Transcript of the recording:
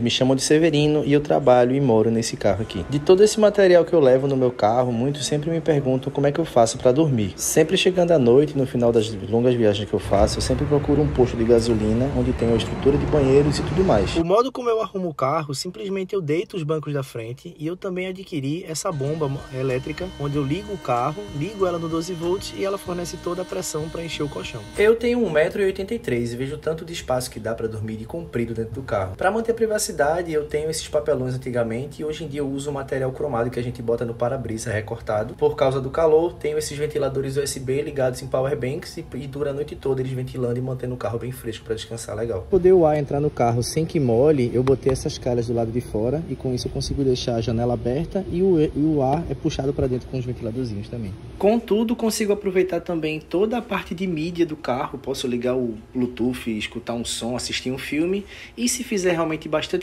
Me chamam de Severino e eu trabalho e moro nesse carro aqui. De todo esse material que eu levo no meu carro, muitos sempre me perguntam como é que eu faço para dormir. Sempre chegando à noite, no final das longas viagens que eu faço, eu sempre procuro um posto de gasolina onde tem a estrutura de banheiros e tudo mais. O modo como eu arrumo o carro, simplesmente eu deito os bancos da frente e eu também adquiri essa bomba elétrica onde eu ligo o carro, ligo ela no 12 volts e ela fornece toda a pressão para encher o colchão. Eu tenho 1,83m e vejo tanto de espaço que dá para dormir de comprido dentro do carro. Para manter a privacidade cidade eu tenho esses papelões antigamente e hoje em dia eu uso o material cromado que a gente bota no para-brisa recortado. Por causa do calor, tenho esses ventiladores USB ligados em power banks e, e dura a noite toda eles ventilando e mantendo o carro bem fresco para descansar legal. Poder o ar entrar no carro sem que molhe, eu botei essas calhas do lado de fora e com isso eu consigo deixar a janela aberta e o, e o ar é puxado para dentro com os ventiladorzinhos também. Contudo, consigo aproveitar também toda a parte de mídia do carro, posso ligar o Bluetooth, escutar um som, assistir um filme e se fizer realmente bastante